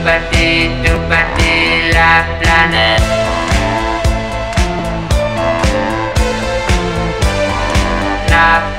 Tout petit, tout petit, la planète. La planète.